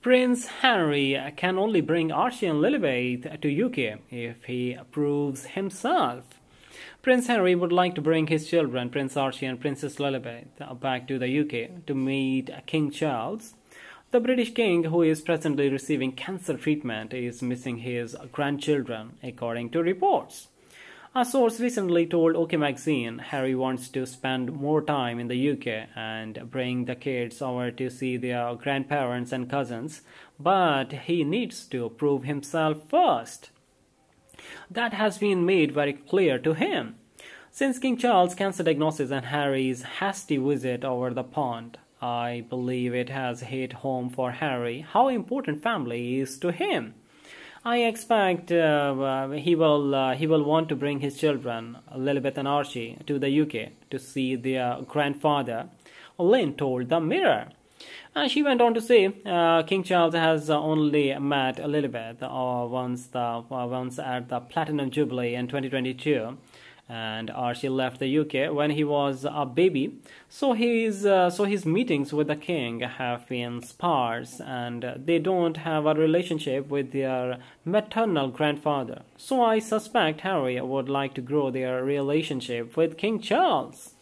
Prince Henry can only bring Archie and Lilibet to UK if he approves himself. Prince Henry would like to bring his children, Prince Archie and Princess Lilibet, back to the UK to meet King Charles. The British king, who is presently receiving cancer treatment, is missing his grandchildren, according to reports. A source recently told OK Magazine Harry wants to spend more time in the UK and bring the kids over to see their grandparents and cousins, but he needs to prove himself first. That has been made very clear to him. Since King Charles' cancer diagnosis and Harry's hasty visit over the pond, I believe it has hit home for Harry how important family is to him. I expect uh, he will uh, he will want to bring his children, Lilibet and Archie, to the UK to see their grandfather. Lynn told the Mirror. And she went on to say, uh, King Charles has only met Lilibet uh, once the uh, once at the Platinum Jubilee in 2022 and Archie left the UK when he was a baby. So his uh, so his meetings with the king have been sparse, and they don't have a relationship with their maternal grandfather. So I suspect Harry would like to grow their relationship with King Charles.